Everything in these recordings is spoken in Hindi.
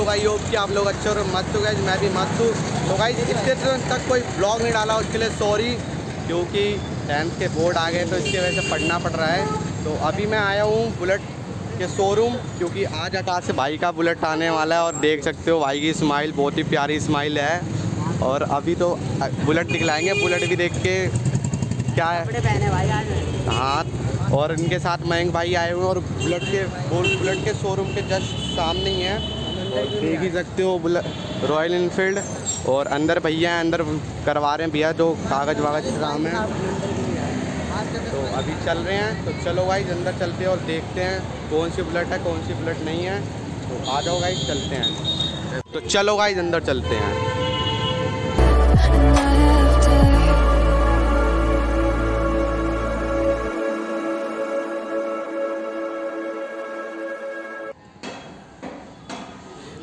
लोग आई होप कि आप लोग अच्छे और मस्त हो गए। मैं भी मस्त हूँ। तो गाइस इतने दिन तक कोई ब्लॉग नहीं डाला उसके लिए सॉरी क्योंकि टेंथ के बोर्ड आ गए तो इसकी वजह से पढ़ना पड़ रहा है। तो अभी मैं आया हूँ बुलेट के शोरूम क्योंकि आज आकाश से भाई का बुलेट आने वाला है और देख सकते हो भाई की स्माइल बहुत ही प्यारी स्माइल है। और अभी तो बुलेट दिखलाएँगे बुलेट भी देख के क्या है। हाँ और इनके साथ मयंक भाई आए हुए हैं और बुलेट के बुलेट के शोरूम के जस्ट सामने ही है। देख ही सकते हो रॉयल इनफील्ड और अंदर भैया हैं, अंदर करवा रहे हैं भैया जो कागज़ वागज काम है। तो अभी चल रहे हैं तो चलो भाई अंदर चलते हैं और देखते हैं कौन सी बुलेट है, कौन सी बुलेट नहीं है। तो आ जाओ गाइज़ चलते हैं। तो चलो गाइज़ अंदर चलते हैं।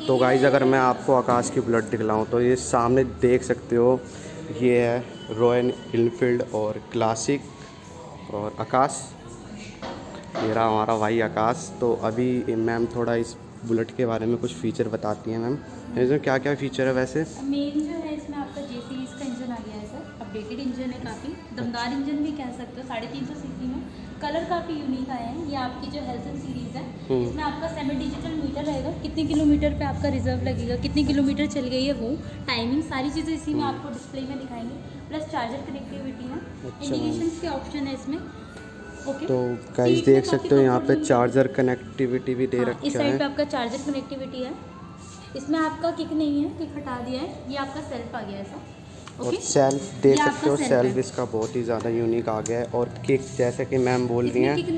तो गाइज़ अगर मैं आपको आकाश की बुलेट दिखलाऊँ तो ये सामने देख सकते हो, ये है रॉयल इनफील्ड और क्लासिक और आकाश। मेरा हमारा भाई आकाश। तो अभी मैम थोड़ा इस बुलेट के बारे में कुछ फ़ीचर बताती हैं मैम। इसमें क्या क्या फ़ीचर है वैसे? मेन जो है इसमें आपका जे का इंजन आ गया है सर अपडेटेड इंजन है काफ़ी। दमदार इंजन भी कह सकते हो, साढ़े तीन सौ सी में। कलर काफ़ी यूनिक आया है। ये आपकी जो हेल्थ सीरीज़ है। हम्म। इसमें आपका सेमी डिजिटल मीटर रहेगा। कितने किलोमीटर पे आपका रिज़र्व लगेगा कितने किलोमीटर चल गई है वो टाइमिंग सारी चीज़ें इसी में आपको डिस्प्ले में दिखाएँगे। प्लस चार्जर कनेक्टिविटी है। इंडिकेशन अच्छा। के ऑप्शन है इसमें। ओके तो गाइस देख सकते हो यहाँ पे चार्जर कनेक्टिविटी भी दे हाँ, रखा है। इस साइड पे आपका चार्जर कनेक्टिविटी है। इसमें आपका किक नहीं है किक हटा दिया है। ये आपका सेल्फ आ गया है और सेल्फ देख सकते हो सेल्फ इसका बहुत ही ज़्यादा यूनिक आ गया है और किक जैसे कि मैम बोल रही हैं किक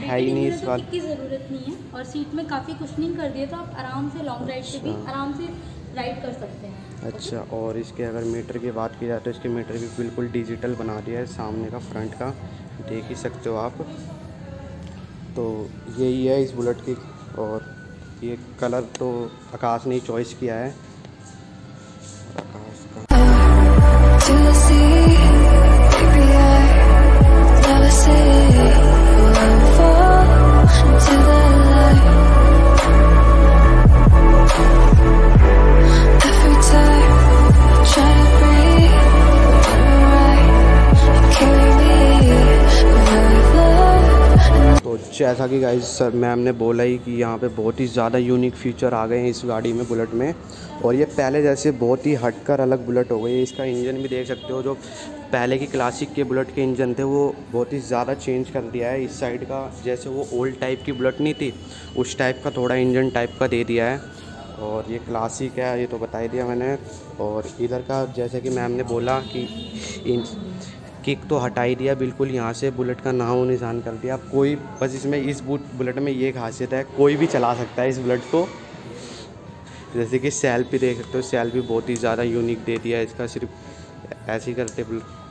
है ही नहीं इस बार। की ज़रूरत नहीं है और सीट में काफ़ी कुशनिंग कर दिया तो आप आराम से लॉन्ग राइड पे भी अच्छा। आराम से राइड कर सकते हैं। अच्छा और इसके अगर मीटर की बात की जाए तो इसके मीटर भी बिल्कुल डिजिटल बना दिया है सामने का फ्रंट का। देख ही सकते हो आप। तो यही है इस बुलेट की और ये कलर तो आकाश ने चॉइस किया है। जैसा कि गाइस सर मैम ने बोला ही कि यहाँ पे बहुत ही ज़्यादा यूनिक फीचर आ गए हैं इस गाड़ी में बुलेट में। और ये पहले जैसे बहुत ही हटकर अलग बुलेट हो गई है। इसका इंजन भी देख सकते हो, जो पहले की क्लासिक के बुलेट के इंजन थे, वो बहुत ही ज़्यादा चेंज कर दिया है। इस साइड का जैसे वो ओल्ड टाइप की बुलेट नहीं थी, उस टाइप का थोड़ा इंजन टाइप का दे दिया है। और ये क्लासिक है, ये तो बता ही दिया मैंने। और इधर का जैसे कि मैम ने बोला कि किक तो हटा ही दिया, बिल्कुल यहाँ से बुलेट का नाम निशान कर दिया। कोई, बस इसमें इस बुट बुलेट में ये खासियत है, कोई भी चला सकता है इस बुलेट को। जैसे कि सेल भी देख सकते हो सेल भी बहुत ही ज़्यादा यूनिक दे दिया इसका, सिर्फ़ ऐसे ही करते बुलेट।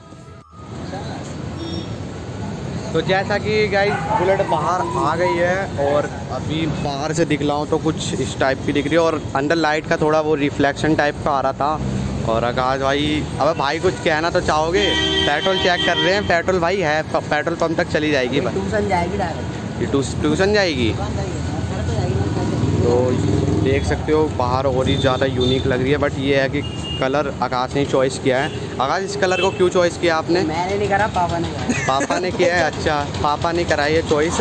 तो जैसा कि गाइस बुलेट बाहर आ गई है और अभी बाहर से दिखलाऊँ तो कुछ इस टाइप की दिख रही है और अंदर लाइट का थोड़ा वो रिफ्लेक्शन टाइप का आ रहा था। और आकाश भाई अब भाई कुछ कहना तो चाहोगे? पेट्रोल चेक कर रहे हैं पेट्रोल भाई है पेट्रोल पंप तक चली जाएगी ट्यूशन जाएगी ट्यूशन जाएगी? तो देख सकते हो बाहर और ही ज़्यादा यूनिक लग रही है बट ये है कि कलर आकाश ने चॉइस किया है। आकाश इस कलर को क्यों चॉइस किया आपने? मैंने नहीं करा पापा ने पापा ने किया है अच्छा। पापा ने कराई है चॉइस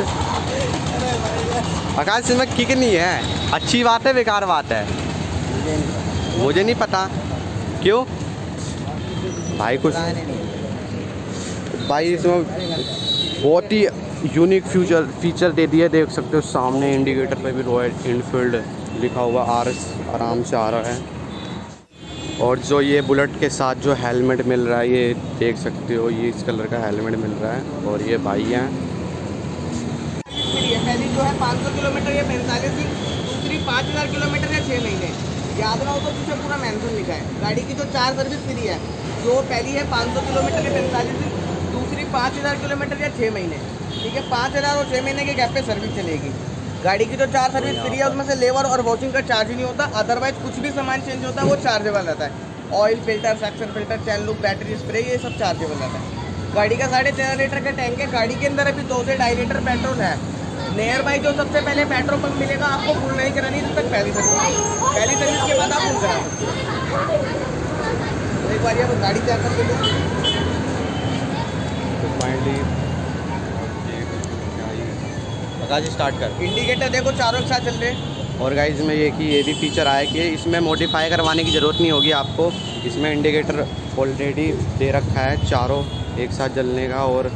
आकाश इसमें किक नहीं है? अच्छी बात है बेकार बात है? मुझे नहीं पता। क्यों? भाई कुछ भाई इसमें बहुत ही यूनिक फ्यूचर फीचर दे दिया देख सकते हो सामने इंडिकेटर पे भी रॉयल इनफील्ड लिखा हुआ आर एस आराम से आ रहा है। और जो ये बुलेट के साथ जो हेलमेट मिल रहा है, ये देख सकते हो, ये इस कलर का हेलमेट मिल रहा है और ये भाई हैं। पहली जो है 500 किलोमीटर, या पैंतालीस दिन, दूसरी पाँच हज़ार किलोमीटर या छः महीने। याद रहा हो तो पीछे पूरा मैंसन लिखा है। गाड़ी की जो चार सर्विस फ्री है। जो पहली है पाँच सौ किलोमीटर या पैंतालीस दिन, दूसरी पाँच हज़ार किलोमीटर या छः महीने। ठीक है, पाँच हज़ार और छः महीने के गैप पे सर्विस चलेगी। गाड़ी की जो चार सर्विस फ्री है, उसमें से लेबर और वॉशिंग का चार्ज ही नहीं होता। अदरवाइज़ कुछ भी सामान चेंज होता है, वो चार्जेबल रहता है। Oil filter section filter chain lube battery spray ये सब चार्जेबल रहता है। गाड़ी का साढ़े लीटर का टैंक है। गाड़ी के अंदर अभी दो से ढाई लीटर पेट्रोल है। नियर बाई जो सबसे पहले पेट्रोल पंप मिलेगा आपको फुल नहीं करानी जब तक पहली सर्विस पहली सर्विस के बाद आप फुल करा सकते एक बार ये गाड़ी चेक कर लो तो फाइनली बता जी स्टार्ट कर। इंडिकेटर देखो चारों के साथ चल रहे और गाइज़ में ये कि ये भी फीचर आया कि इसमें मॉडिफाई करवाने की ज़रूरत नहीं होगी आपको। इसमें इंडिकेटर ऑलरेडी दे रखा है चारों एक साथ जलने का और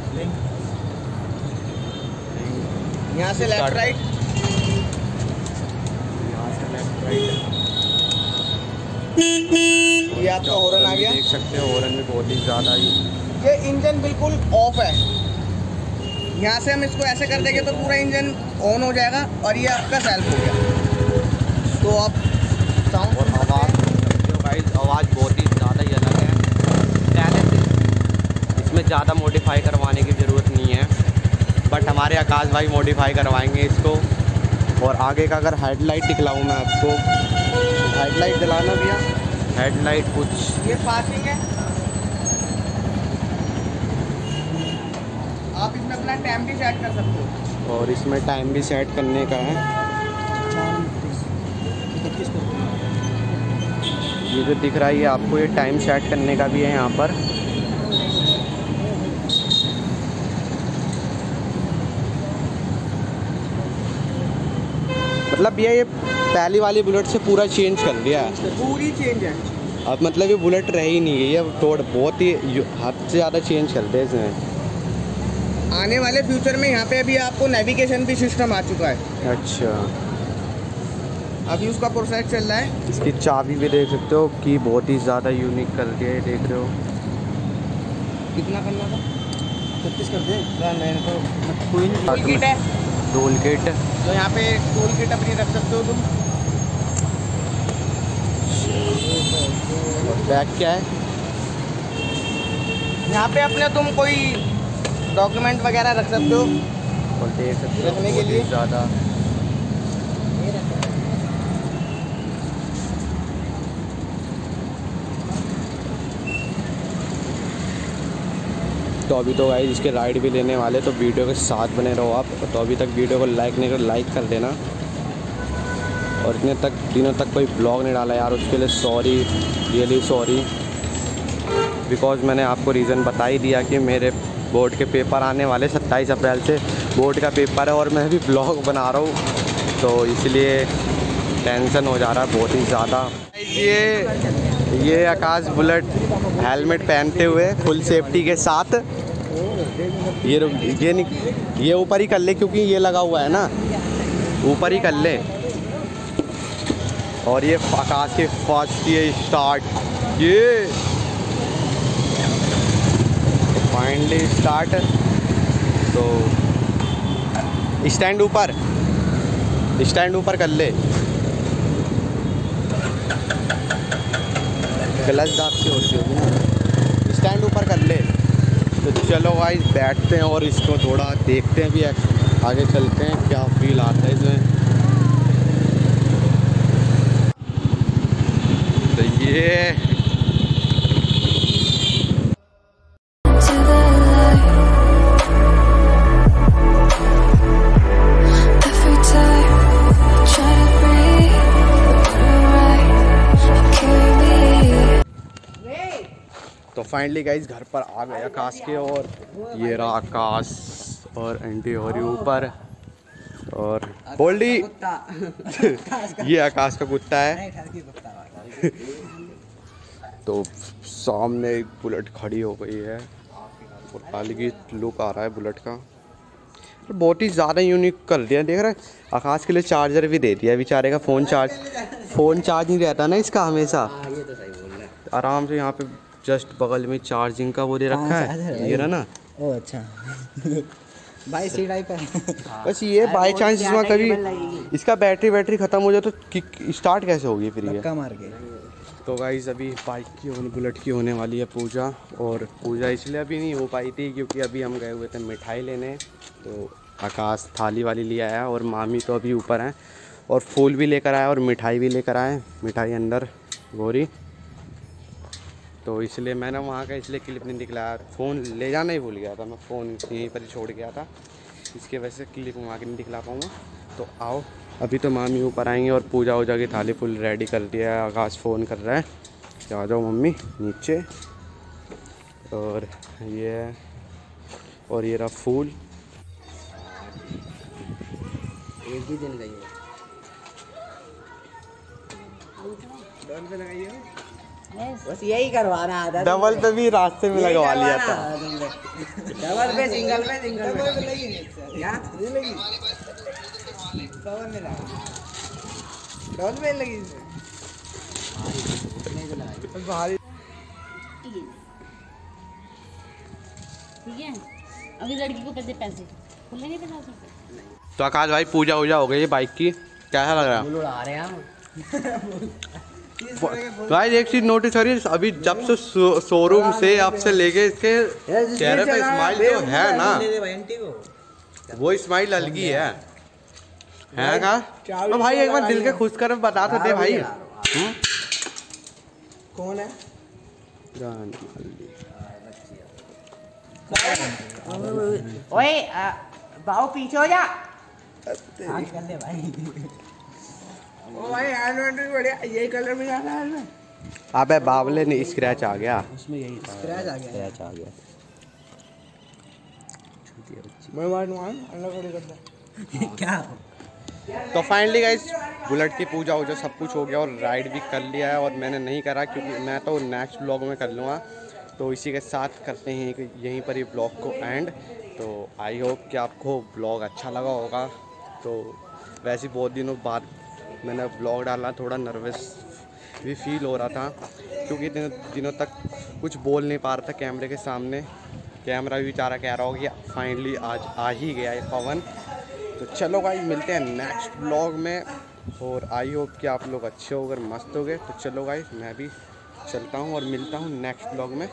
यहाँ से लेफ़्ट राइट यहाँ से लेफ़्ट राइट ये आपका हॉर्न आ गया। देख सकते हो हॉर्न भी बहुत ही ज़्यादा ही। ये इंजन बिल्कुल ऑफ़ है। यहाँ से हम इसको ऐसे कर देंगे तो पूरा इंजन ऑन हो जाएगा और ये आपका सेल्फ हो गया। तो आप साउंड और आवाज़ गाइज़ आवाज़ बहुत ही ज़्यादा ही अलग है। पहले से इसमें ज़्यादा मॉडिफाई करवाने की ज़रूरत नहीं है। बट हमारे आकाश भाई मॉडिफाई करवाएँगे इसको। और आगे का अगर हेडलाइट दिखलाऊँ मैं आपको। हेडलाइट दिलाना भैया। हेडलाइट कुछ। ये पासिंग है। आप इसमें अपना टाइम भी सेट कर सकते हो। और इसमें टाइम भी सेट करने का है। ये जो दिख रहा है ये आपको ये टाइम सेट करने का भी है यहाँ पर। मतलब भैया ये पहली वाली बुलेट से पूरा चेंज कर दिया है। पूरी चेंज है। अब मतलब ये बुलेट रह ही नहीं गई है थोड़ा बहुत ही हद से ज़्यादा चेंज कर दिया इसने। आने वाले फ्यूचर में यहाँ पे अभी आपको नेविगेशन भी सिस्टम आ चुका है। अच्छा। अभी उसका प्रोसेस चल रहा है। इसकी चाबी भी देख सकते हो कि बहुत ही ज़्यादा यूनिक कर दिया है देख रहे हो। कितना करना था? छत्तीस कर दे। नहीं तो कोई नहीं है। Tool kit. तो यहाँ पे टूल किट अपनी रख सकते हो तुम? बैग क्या है? यहाँ पे अपने तुम कोई डॉक्यूमेंट वगैरह रख सकते हो? और देख सकते हो रखने के लिए? ज़्यादा। तो अभी तो भाई इसके राइड भी लेने वाले तो वीडियो के साथ बने रहो आप। तो अभी तक वीडियो को लाइक नहीं कर लाइक कर देना। और इतने तक, दिनों तक कोई ब्लॉग नहीं डाला यार, उसके लिए सॉरी रियली सॉरी बिकॉज़ मैंने आपको रीज़न बता ही दिया कि मेरे बोर्ड के पेपर आने वाले सत्ताईस अप्रैल से। बोर्ड का पेपर है और मैं भी ब्लॉग बना रहा हूँ। तो इसलिए टेंशन हो जा रहा है बहुत ही ज़्यादा। ये ये आकाश बुलेट हेलमेट पहनते हुए फुल सेफ्टी के साथ ये रुक ये ये ऊपर ही कर ले क्योंकि ये लगा हुआ है ना। ऊपर ही कर ले। और ये आकाश के फ़र्स्ट ये स्टार्ट ये। फाइनली स्टार्ट तो स्टैंड ऊपर। स्टैंड ऊपर कर ले। क्लच दाब से होती होगी ना। स्टैंड ऊपर कर ले। तो चलो भाई बैठते हैं और इसको थोड़ा देखते हैं भी आगे चलते हैं, क्या फील आता है इसमें। तो ये फाइनली गाइज़ घर पर आ गए आकाश के और ये रहा आकाश और एंटी और ऊपर। और बोल्डी। ये आकाश का कुत्ता है। तो सामने एक बुलेट खड़ी हो गई है। और अलग ही लुक आ रहा है बुलेट का। बहुत ही ज़्यादा यूनिक कर दिया देख रहा आकाश के लिए चार्जर भी दे दिया बेचारे का फ़ोन चार्ज फ़ोन चार्ज नहीं रहता ना इसका हमेशा। आराम से यहाँ पे जस्ट बगल में चार्जिंग का वो दे रखा है ये रहा ना? ओ अच्छा। भाई सी टाइप है। बस ये बाई चांस इसमें कभी इसका बैटरी बैटरी ख़त्म हो जाए तो किक स्टार्ट कैसे होगी फिर ये? मार के। तो गाइज़ अभी बाइक की होने बुलेट की होने वाली है पूजा। और पूजा इसलिए अभी नहीं हो पाई थी क्योंकि अभी हम गए हुए थे मिठाई लेने। तो आकाश थाली वाली ले आया और मामी तो अभी ऊपर हैं। और फूल भी लेकर आया और मिठाई भी लेकर आए। मिठाई अंदर गोरी। तो इसलिए मैंने वहाँ का इसलिए क्लिप नहीं दिखलाया फ़ोन ले जाना ही भूल गया था मैं फ़ोन यहीं पर ही छोड़ गया था। इसकी वजह से क्लिप वहाँ के नहीं दिखला पाऊँगा। तो आओ अभी तो मामी ऊपर आएँगे और पूजा वूजा की थाली फुल रेडी कर दिया है आकाश फ़ोन कर रहा है। कि आ जाओ मम्मी नीचे। और ये है और ये रहा फूल। एक ही दिन गई है बस यही करवाना था डबल पे भी रास्ते में लगवा लिया था। डबल पे सिंगल पे सिंगल पे। क्या? डबल पे लगी। ठीक है? अभी लड़की को पैसे पैसे। खुलेंगे पचास रुपये तो आकाश भाई पूजा वूजा हो गई है बाइक की? कैसा लग रहा? है रहे हैं गाइस एक चीज़ नोटिस करिए अभी जब से शोरूम से अब से लेके इसके चेहरे पे स्माइल तो है ना? वो स्माइल अलग ही है। है का तो भाई एक बार दिल के खुश कर बता तो दे भाई। हम्म? कौन है? ओए बाबू पीछे हो जा। भाई। ओ भाई हैंड हैंड बढ़िया यही कलर में जाना है ना। अबे बावले ने स्क्रैच आ गया। उसमें यही स्क्रैच आ गया। स्क्रैच आ गया। मैं करता क्या? तो फाइनली गाइस बुलेट की पूजा वूजा सब कुछ हो गया और राइड भी कर लिया है और मैंने नहीं करा क्योंकि मैं तो नेक्स्ट ब्लॉग में कर लूँगा। तो इसी के साथ करते हैं कि यहीं पर ही ब्लॉग को एंड तो आई होप कि आपको ब्लॉग अच्छा लगा होगा। तो वैसे बहुत दिनों बाद मैंने ब्लॉग डाला थोड़ा नर्वस भी फील हो रहा था, क्योंकि इतने दिनों तक कुछ बोल नहीं पा रहा था कैमरे के सामने। कैमरा भी बेचारा कह रहा हो कि फाइनली आज आ ही गया है पवन। तो चलो भाई मिलते हैं नेक्स्ट ब्लॉग में, और आई होप कि आप लोग अच्छे हो गए मस्त हो गए तो चलो भाई मैं भी चलता हूँ और मिलता हूँ नेक्स्ट ब्लॉग में।